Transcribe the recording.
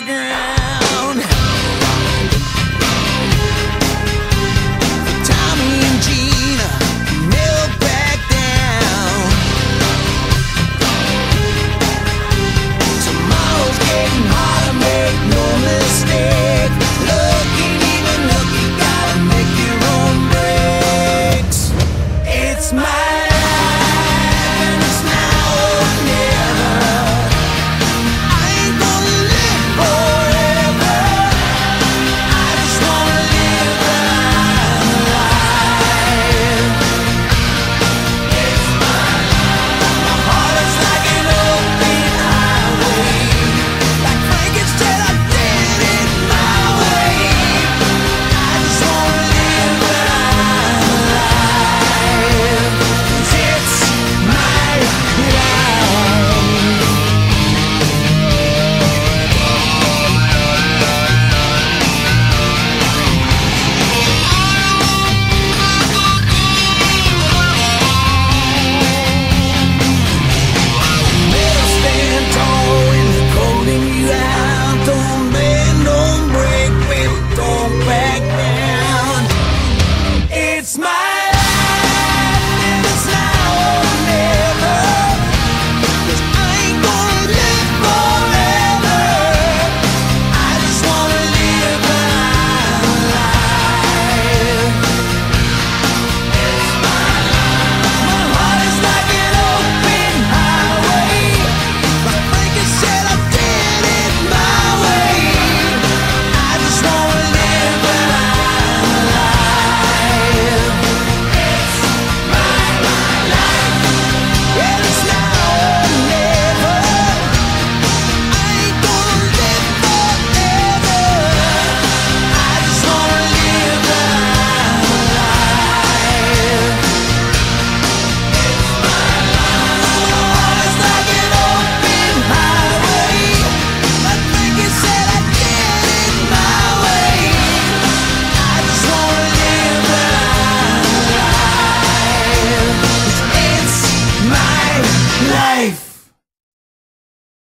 playground.